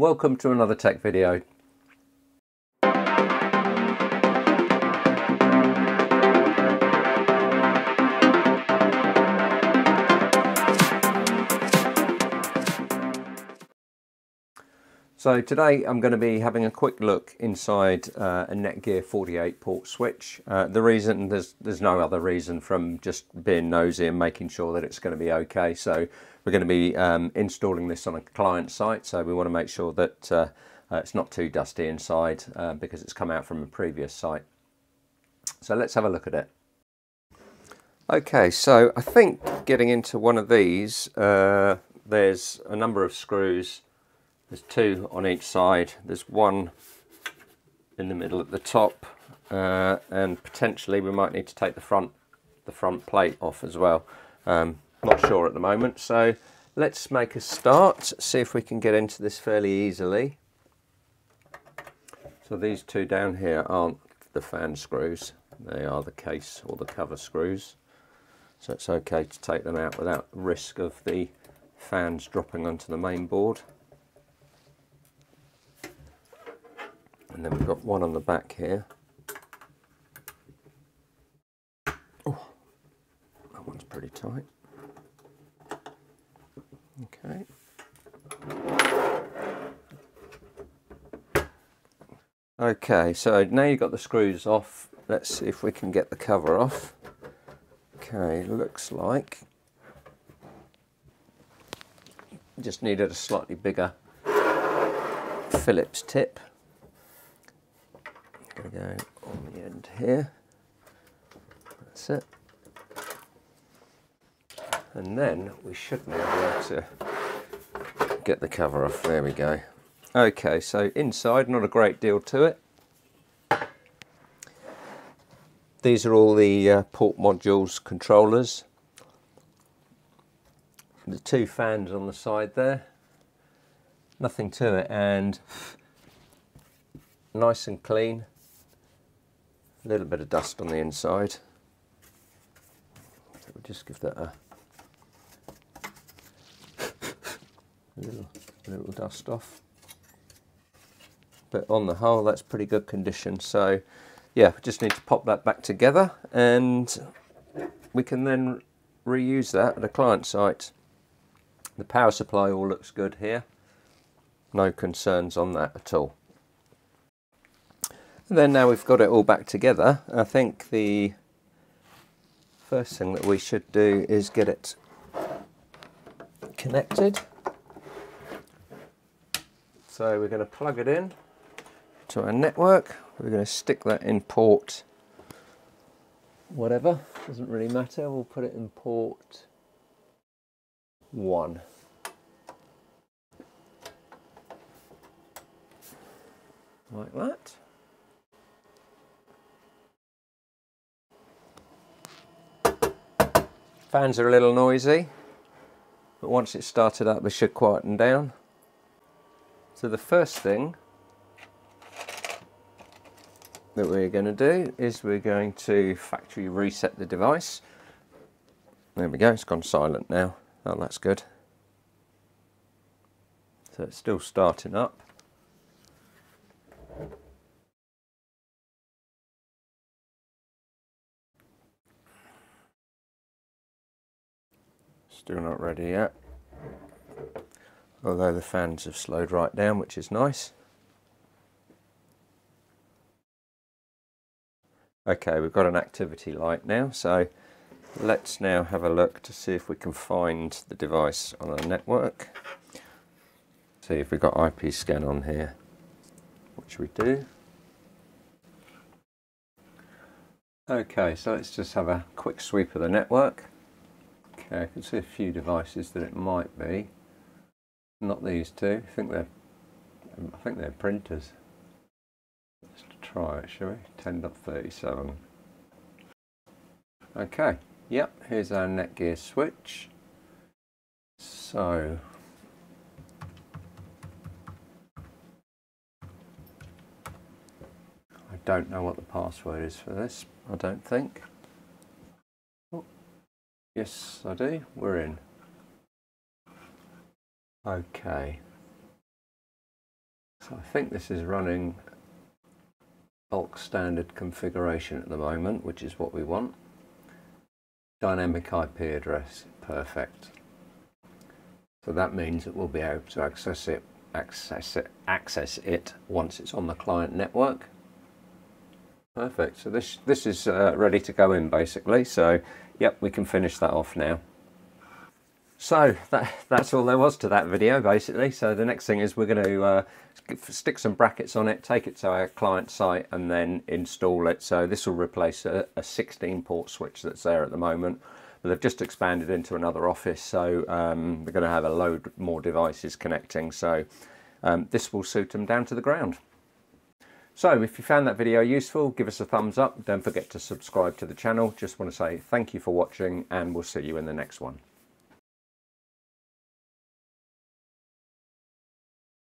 welcome to another tech video. So today I'm going to be having a quick look inside uh, a Netgear 48 port switch. Uh, the reason, there's, there's no other reason from just being nosy and making sure that it's going to be okay. So we're going to be um, installing this on a client site. So we want to make sure that uh, uh it's not too dusty inside uh, because it's come out from a previous site. So let's have a look at it. Okay, so I think getting into one of these, uh, there's a number of screws there's two on each side. There's one in the middle at the top, uh, and potentially we might need to take the front the front plate off as well. Um, not sure at the moment. So let's make a start. See if we can get into this fairly easily. So these two down here aren't the fan screws. They are the case or the cover screws. So it's okay to take them out without risk of the fans dropping onto the main board. And then we've got one on the back here. Oh, that one's pretty tight. Okay. Okay, so now you've got the screws off, let's see if we can get the cover off. Okay, looks like just needed a slightly bigger Phillips tip going to go on the end here. That's it. And then we should now be able to get the cover off. There we go. Okay, so inside, not a great deal to it. These are all the uh, port modules controllers. The two fans on the side there. Nothing to it and nice and clean. A little bit of dust on the inside. So we'll just give that a, a little, little dust off. But on the whole, that's pretty good condition. So yeah, we just need to pop that back together and we can then reuse that at a client site. The power supply all looks good here. No concerns on that at all. And then now we've got it all back together, I think the first thing that we should do is get it connected. So we're going to plug it in to our network. We're going to stick that in port whatever, doesn't really matter. We'll put it in port 1. Like that. Fans are a little noisy, but once it's started up, they should quieten down. So the first thing that we're going to do is we're going to factory reset the device. There we go, it's gone silent now. Oh, that's good. So it's still starting up. Still not ready yet. Although the fans have slowed right down, which is nice. Okay, we've got an activity light now, so let's now have a look to see if we can find the device on our network. See if we've got IP scan on here, which we do. Okay, so let's just have a quick sweep of the network. Okay, I can see a few devices that it might be. Not these two. I think they're I think they're printers. Let's try it, shall we? 10.37. Okay, yep, here's our Netgear switch. So I don't know what the password is for this, I don't think. Oh, Yes, I do. We're in. Okay. So I think this is running bulk standard configuration at the moment, which is what we want. Dynamic IP address, perfect. So that means that we'll be able to access it, access it, access it once it's on the client network. Perfect. So this this is uh, ready to go in basically. So yep, we can finish that off now. So that, that's all there was to that video basically. So the next thing is we're going to uh, stick some brackets on it, take it to our client site and then install it. So this will replace a, a 16 port switch that's there at the moment. But they've just expanded into another office so um, they're going to have a load more devices connecting. So um, this will suit them down to the ground. So if you found that video useful, give us a thumbs up. Don't forget to subscribe to the channel. Just want to say thank you for watching and we'll see you in the next one.